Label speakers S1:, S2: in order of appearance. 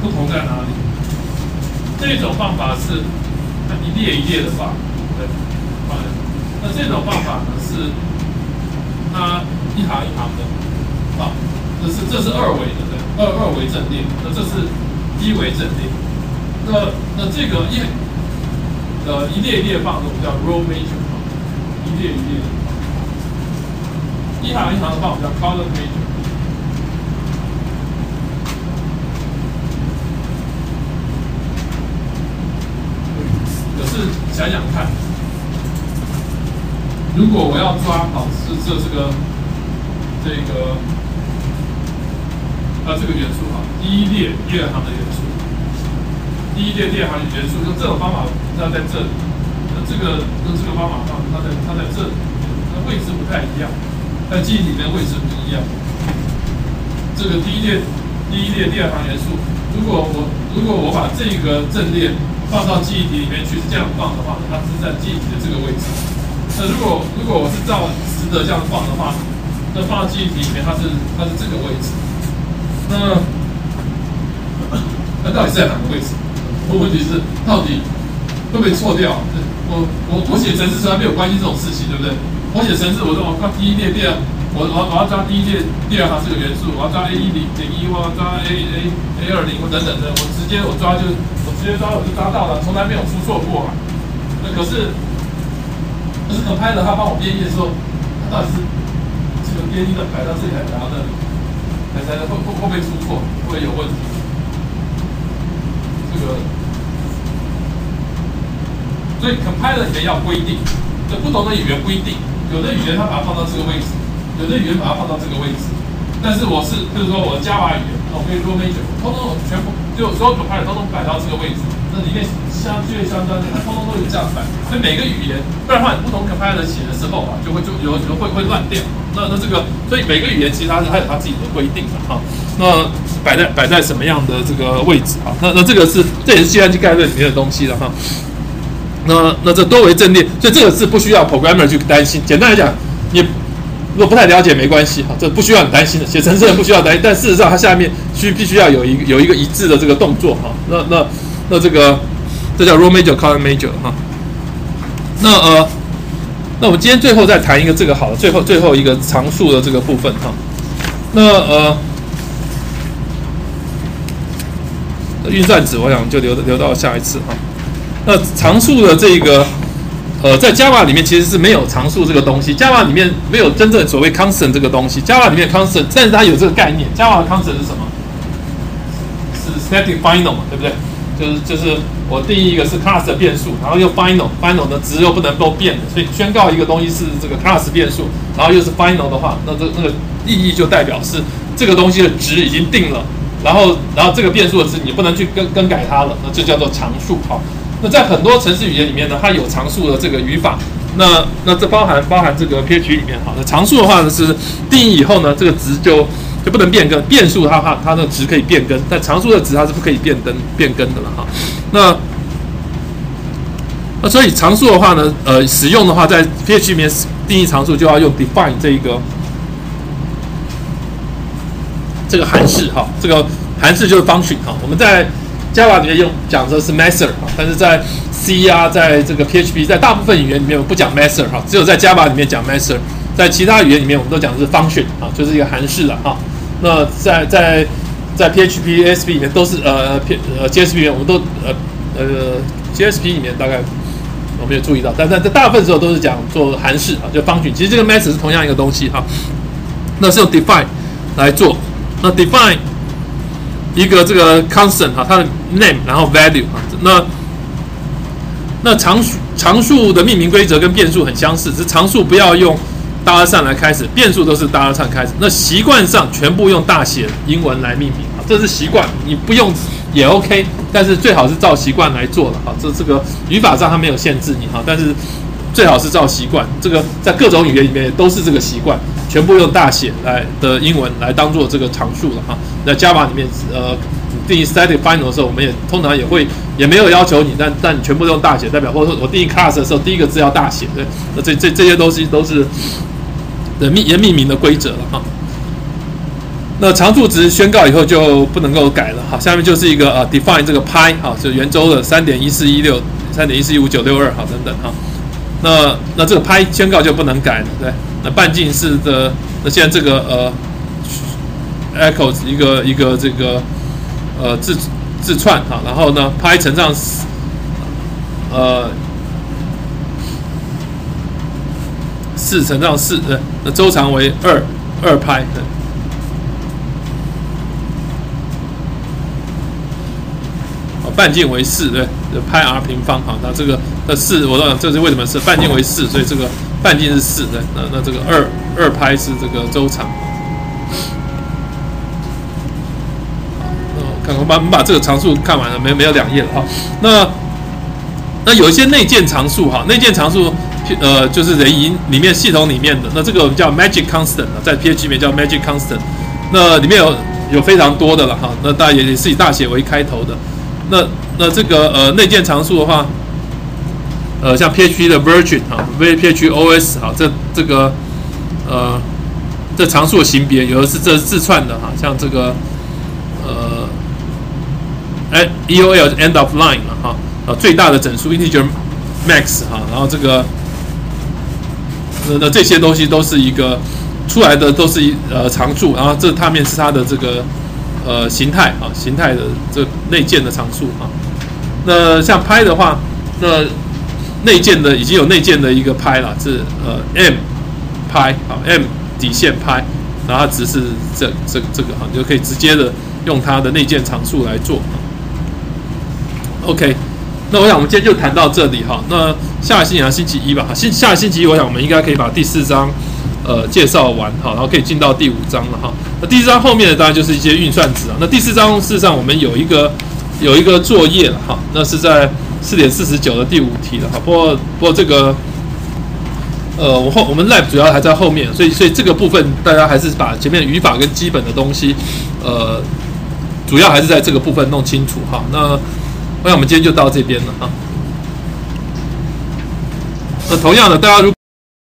S1: 不同在哪里？这种方法是它一列一列的放，对，放。那这种方法呢是它一行一行的放，这是这是二维的，对，二二维阵列。那这是一维阵列。那那这个一呃一列一列放的我们叫 row major，一列一列的放，一行一行的放我们叫 column major。可是想想看，如果我要抓好是这这个这个啊这个元素哈，第一列第二行的元素，第一列第二行的元素，用这种方法它在这里，那这个用这个方法放它在它在这里，那位置不太一样，在记忆里面位置不一样。这个第一列第一列第二行元素，如果我如果我把这个阵列放到记忆体里面去是这样放的话，它是在记忆体的这个位置。那如果如果我是照实的这样放的话，那放到记忆体里面它是它是这个位置。那那到底是在哪个位置？我问题是到底会不会错掉？我我我写程式从来没有关心这种事情，对不对？我写程式，我说我抓第一列第二，我我我要抓第一列第二行这个元素，我要抓 A 一零点一，我要抓 A A A 二零我等等的，我直接我抓就。直接抓我就抓到了，从来没有出错过嘛。那可是，可是可拍的他帮我编译的时候，他到底是这个编译的摆到这里来，然后呢，才才会会会不会出错，会有问题？这个，所以 compiler 里面要规定，这不同的语言规定，有的语言它把它放到这个位置，有的语言把它放到这个位置。但是我是，比如说我 Java 语言，我可以 row major，通通全部。就所有可拍的通通摆到这个位置，那里面相对相关的，它通通都是这样摆。所以每个语言，不然的话，不同可拍的写的时候啊，就会就有时候会会乱掉。那那这个，所以每个语言其实它是它有它自己的规定的哈。那摆在摆在什么样的这个位置啊？那那这个是这也是计算机概论里面的东西了哈。那那这多维阵列，所以这个是不需要 programmer 去担心。简单来讲，你。如果不太了解没关系哈，这不需要你担心的。写程式人不需要担心，但事实上它下面需必须要有一有一个一致的这个动作哈。那那那这个这叫 row major column major 哈。那呃，那我们今天最后再谈一个这个好了，最后最后一个常数的这个部分哈。那呃，运算值我想就留留到下一次哈。那常数的这个。呃，在 Java 里面其实是没有常数这个东西，Java 里面没有真正所谓 constant 这个东西。Java 里面 constant，但是它有这个概念。Java 的 constant 是什么？是 static final 嘛，对不对？就是就是我定义一个是 class 的变数，然后又 final，final 的值又不能够变的，所以宣告一个东西是这个 class 变数，然后又是 final 的话，那这那个意义就代表是这个东西的值已经定了，然后然后这个变数的值你不能去更更改它了，那就叫做常数，好。那在很多程式语言里面呢，它有常数的这个语法。那那这包含包含这个 PHP 里面，好，那常数的话呢是定义以后呢，这个值就就不能变更。变数它它它的值可以变更，但常数的值它是不可以变更变更的了哈。那那所以常数的话呢，呃，使用的话在 PHP 里面定义常数就要用 define 这一个这个函式哈，这个函式就是 function 哈，我们在。Java 里面用讲的是 method 啊，但是在 C 啊，在这个 PHP，在大部分语言里面我不讲 method 哈，只有在 Java 里面讲 method，在其他语言里面我们都讲的是 function 啊，就是一个函式了哈。那在在在 PHP、ASP 里面都是呃 P 呃 JSP 里面我们都呃呃 JSP 里面大概我没有注意到，但在在大部分时候都是讲做函式啊，就 function。其实这个 method 是同样一个东西哈，那是用 define 来做，那 define 一个这个 constant 哈，它的 name 然后 value 啊，那那常数常数的命名规则跟变数很相似，是常数不要用大而上来开始，变数都是大而上开始。那习惯上全部用大写英文来命名啊，这是习惯，你不用也 OK，但是最好是照习惯来做了啊。这这个语法上它没有限制你哈，但是最好是照习惯。这个在各种语言里面都是这个习惯，全部用大写来的英文来当做这个常数了哈。在 Java 里面呃。定义 static final 的时候，我们也通常也会也没有要求你，但但你全部都用大写代表，或者说我定义 class 的时候，第一个字要大写，对，那这这这些东西都是的命也命名的规则了哈。那常数值宣告以后就不能够改了。好，下面就是一个呃 define 这个派，好，就圆周的三点一四一六、三点一四一五九六二，好，等等，哈。那那这个派宣告就不能改了，对。那半径是的，那现在这个呃，echos 一个一个这个呃字字串，哈，然后呢派乘上呃四乘上四，呃，那周长为二二派。半径为四，对，派 r 平方，好，那这个那四，我讲这是为什么是半径为四，所以这个半径是四，对，那那这个二二拍是这个周长，看我把我们把这个常数看完了，没没有两页了哈，那那有一些内建常数哈，内建常数，呃，就是人营里面系统里面的，那这个我们叫 magic constant，在 PHP 里面叫 magic constant，那里面有有非常多的了哈，那大家也是以大写为开头的。那那这个呃内建常数的话，呃像 PHP 的 Virgin 哈，VPH OS 哈，这这个呃这常数的型别有的是这是自串的哈，像这个呃哎 EOL end of line 嘛哈，呃最大的整数 integer max 哈，然后这个那那这些东西都是一个出来的都是一呃常数，然后这踏面是它的这个。呃，形态啊，形态的这内建的常数啊，那像拍的话，那内建的已经有内建的一个拍了，是呃 m 拍啊 m 底线拍，然后只是这这这个哈，你就可以直接的用它的内建常数来做。OK，那我想我们今天就谈到这里哈，那下星期啊星期一吧，星下星期一我想我们应该可以把第四章。呃，介绍完好，然后可以进到第五章了哈。那第四章后面的当然就是一些运算值啊。那第四章事实上我们有一个有一个作业了哈，那是在四点四十九的第五题了哈。不过不过这个呃，我后我们 live 主要还在后面，所以所以这个部分大家还是把前面语法跟基本的东西呃，主要还是在这个部分弄清楚哈。那那我们今天就到这边了哈。那同样的，大家如